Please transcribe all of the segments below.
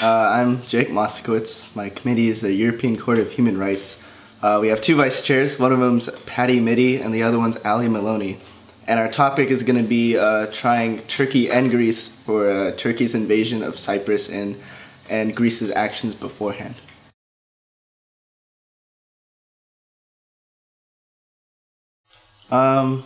Uh, I'm Jake Moskowitz. My committee is the European Court of Human Rights. Uh, we have two vice chairs. One of them's Patty Mitty, and the other one's Ali Maloney. And our topic is going to be uh, trying Turkey and Greece for uh, Turkey's invasion of Cyprus and, and Greece's actions beforehand. Um,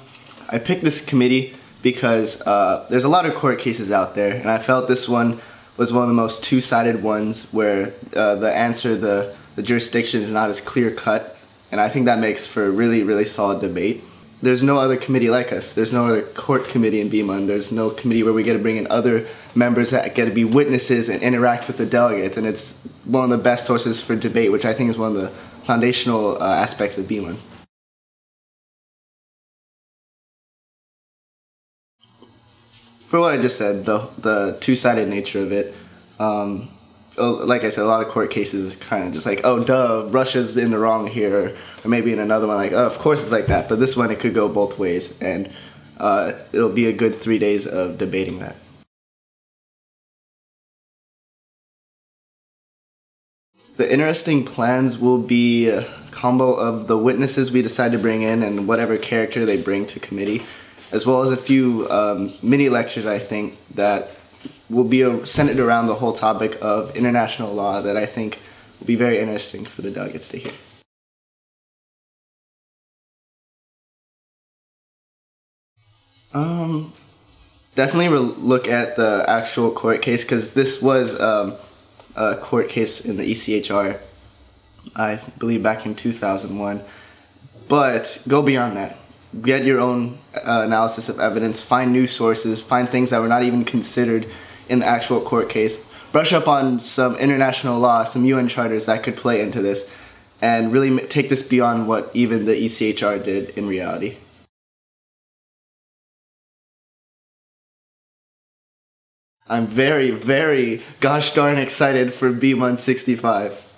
I picked this committee because uh, there's a lot of court cases out there, and I felt this one was one of the most two-sided ones where uh, the answer, the, the jurisdiction is not as clear-cut, and I think that makes for a really, really solid debate. There's no other committee like us. There's no other court committee in BMUN. There's no committee where we get to bring in other members that get to be witnesses and interact with the delegates, and it's one of the best sources for debate, which I think is one of the foundational uh, aspects of BMUN. For what I just said, the the two sided nature of it. Um, like I said, a lot of court cases kind of just like, oh, duh, Russia's in the wrong here, or maybe in another one like, oh, of course it's like that. But this one, it could go both ways, and uh, it'll be a good three days of debating that. The interesting plans will be a combo of the witnesses we decide to bring in and whatever character they bring to committee as well as a few um, mini lectures, I think, that will be centered around the whole topic of international law that I think will be very interesting for the delegates to hear. Um, definitely look at the actual court case because this was um, a court case in the ECHR, I believe back in 2001. But go beyond that get your own uh, analysis of evidence, find new sources, find things that were not even considered in the actual court case, brush up on some international law, some UN charters that could play into this, and really take this beyond what even the ECHR did in reality. I'm very, very gosh darn excited for BMUN 65.